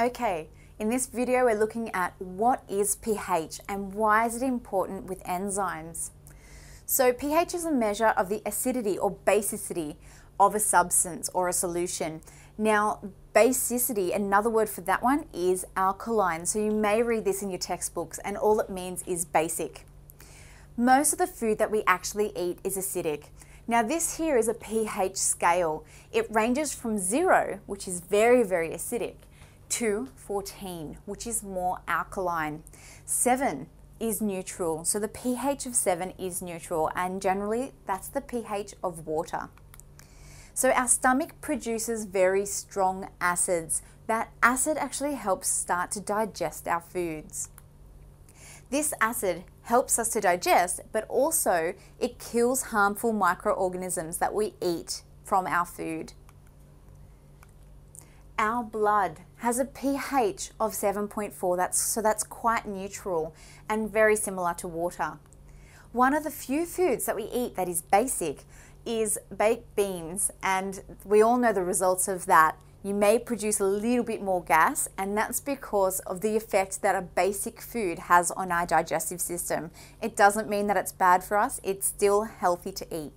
Okay, in this video we're looking at what is pH and why is it important with enzymes. So pH is a measure of the acidity or basicity of a substance or a solution. Now, basicity, another word for that one is alkaline. So you may read this in your textbooks and all it means is basic. Most of the food that we actually eat is acidic. Now this here is a pH scale. It ranges from zero, which is very, very acidic, to 14, which is more alkaline. Seven is neutral. So the pH of seven is neutral and generally that's the pH of water. So our stomach produces very strong acids. That acid actually helps start to digest our foods. This acid helps us to digest, but also it kills harmful microorganisms that we eat from our food. Our blood has a pH of 7.4, that's, so that's quite neutral and very similar to water. One of the few foods that we eat that is basic is baked beans, and we all know the results of that you may produce a little bit more gas, and that's because of the effect that a basic food has on our digestive system. It doesn't mean that it's bad for us, it's still healthy to eat.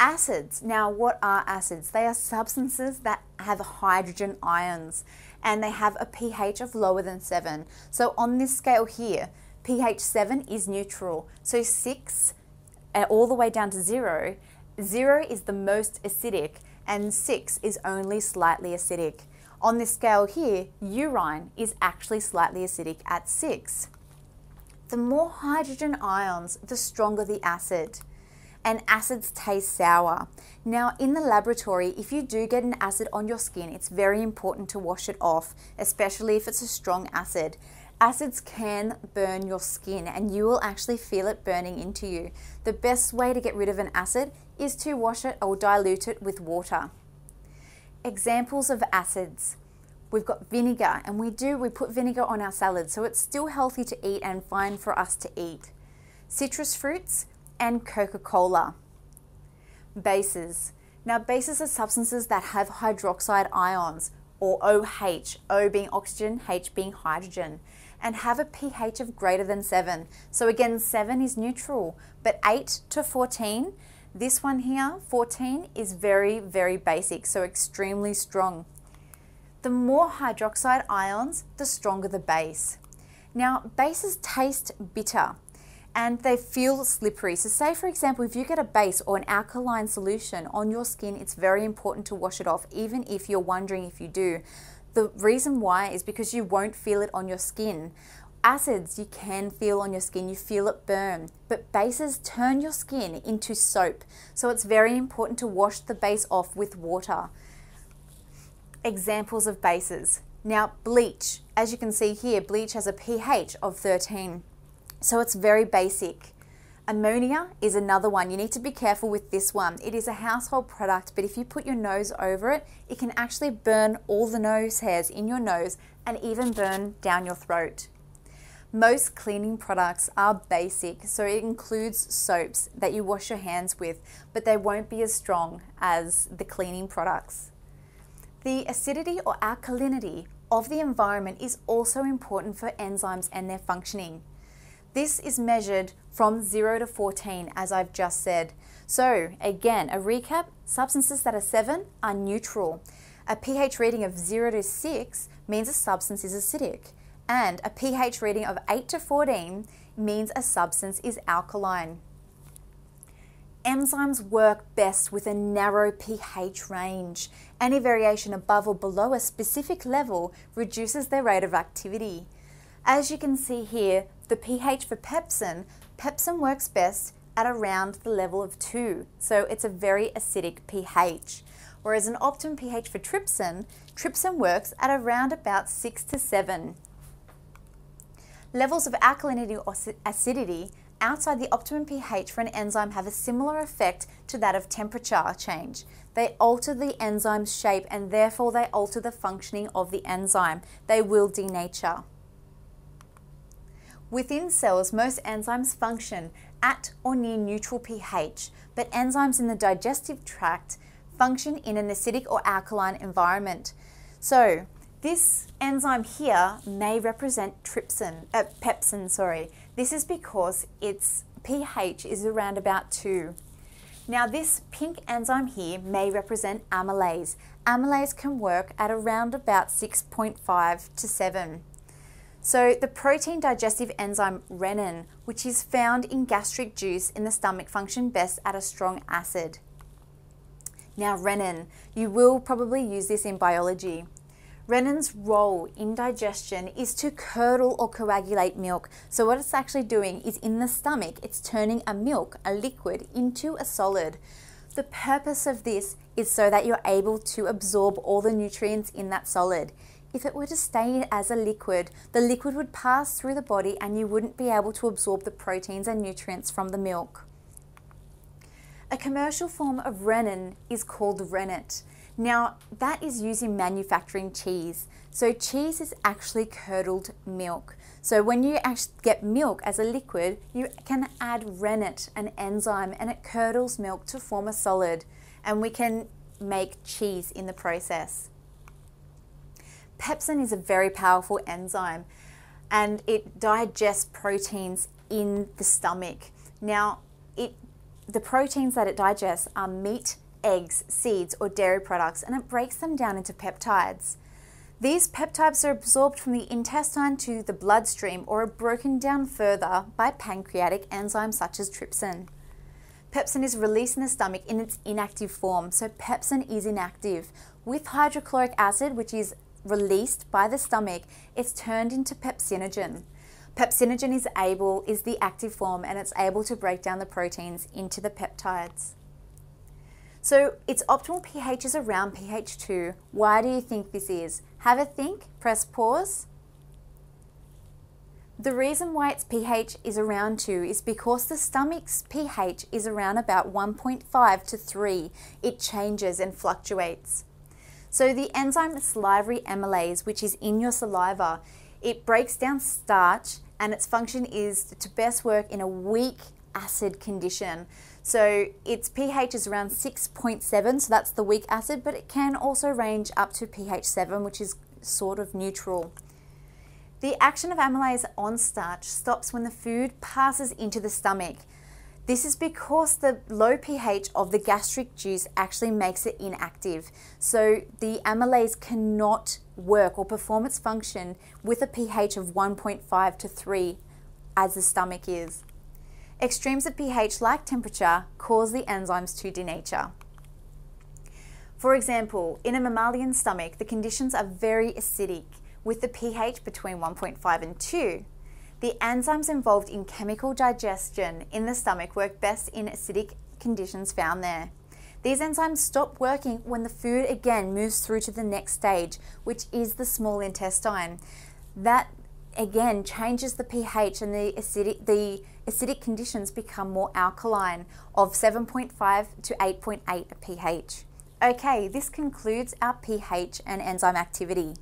Acids. Now, what are acids? They are substances that have hydrogen ions and they have a pH of lower than 7. So, on this scale here, pH 7 is neutral. So, 6 uh, all the way down to 0, 0 is the most acidic and 6 is only slightly acidic. On this scale here, urine is actually slightly acidic at 6. The more hydrogen ions, the stronger the acid. And acids taste sour. Now, in the laboratory, if you do get an acid on your skin, it's very important to wash it off, especially if it's a strong acid. Acids can burn your skin and you will actually feel it burning into you. The best way to get rid of an acid is to wash it or dilute it with water. Examples of acids. We've got vinegar and we do, we put vinegar on our salad so it's still healthy to eat and fine for us to eat. Citrus fruits and Coca-Cola. Bases. Now bases are substances that have hydroxide ions or OH, O being oxygen, H being hydrogen and have a pH of greater than 7. So again, 7 is neutral, but 8 to 14, this one here, 14, is very, very basic, so extremely strong. The more hydroxide ions, the stronger the base. Now, bases taste bitter and they feel slippery. So say for example, if you get a base or an alkaline solution on your skin, it's very important to wash it off, even if you're wondering if you do. The reason why is because you won't feel it on your skin. Acids you can feel on your skin, you feel it burn, but bases turn your skin into soap. So it's very important to wash the base off with water. Examples of bases. Now, bleach. As you can see here, bleach has a pH of 13. So it's very basic. Ammonia is another one. You need to be careful with this one. It is a household product, but if you put your nose over it, it can actually burn all the nose hairs in your nose and even burn down your throat. Most cleaning products are basic, so it includes soaps that you wash your hands with, but they won't be as strong as the cleaning products. The acidity or alkalinity of the environment is also important for enzymes and their functioning. This is measured from 0 to 14, as I've just said. So, again, a recap substances that are 7 are neutral. A pH reading of 0 to 6 means a substance is acidic, and a pH reading of 8 to 14 means a substance is alkaline. Enzymes work best with a narrow pH range. Any variation above or below a specific level reduces their rate of activity. As you can see here, the pH for pepsin, pepsin works best at around the level of 2, so it's a very acidic pH. Whereas an optimum pH for trypsin, trypsin works at around about 6 to 7. Levels of alkalinity or acidity outside the optimum pH for an enzyme have a similar effect to that of temperature change. They alter the enzyme's shape and therefore they alter the functioning of the enzyme. They will denature. Within cells, most enzymes function at or near neutral pH, but enzymes in the digestive tract function in an acidic or alkaline environment. So, This enzyme here may represent trypsin, uh, pepsin, sorry. This is because its pH is around about 2. Now this pink enzyme here may represent amylase. Amylase can work at around about 6.5 to 7. So the protein digestive enzyme rennin, which is found in gastric juice in the stomach, function best at a strong acid. Now rennin, you will probably use this in biology. Rennin's role in digestion is to curdle or coagulate milk. So what it's actually doing is in the stomach, it's turning a milk, a liquid, into a solid. The purpose of this is so that you're able to absorb all the nutrients in that solid. If it were to stay as a liquid, the liquid would pass through the body and you wouldn't be able to absorb the proteins and nutrients from the milk. A commercial form of rennin is called rennet. Now, that is used in manufacturing cheese. So, cheese is actually curdled milk. So, when you actually get milk as a liquid, you can add rennet, an enzyme, and it curdles milk to form a solid. And we can make cheese in the process. Pepsin is a very powerful enzyme and it digests proteins in the stomach. Now, it the proteins that it digests are meat, eggs, seeds, or dairy products, and it breaks them down into peptides. These peptides are absorbed from the intestine to the bloodstream or are broken down further by pancreatic enzymes such as trypsin. Pepsin is released in the stomach in its inactive form, so pepsin is inactive. With hydrochloric acid, which is released by the stomach, it's turned into pepsinogen. Pepsinogen is able is the active form and it's able to break down the proteins into the peptides. So its optimal pH is around pH 2. Why do you think this is? Have a think, press pause. The reason why its pH is around 2 is because the stomach's pH is around about 1.5 to 3. It changes and fluctuates. So the enzyme salivary amylase, which is in your saliva, it breaks down starch and its function is to best work in a weak acid condition. So its pH is around 6.7, so that's the weak acid, but it can also range up to pH 7, which is sort of neutral. The action of amylase on starch stops when the food passes into the stomach. This is because the low pH of the gastric juice actually makes it inactive. So the amylase cannot work or perform its function with a pH of 1.5 to 3 as the stomach is. Extremes of pH like temperature cause the enzymes to denature. For example, in a mammalian stomach, the conditions are very acidic with the pH between 1.5 and 2 the enzymes involved in chemical digestion in the stomach work best in acidic conditions found there. These enzymes stop working when the food again moves through to the next stage, which is the small intestine. That again changes the pH and the acidic, the acidic conditions become more alkaline of 7.5 to 8.8 pH. Okay, this concludes our pH and enzyme activity.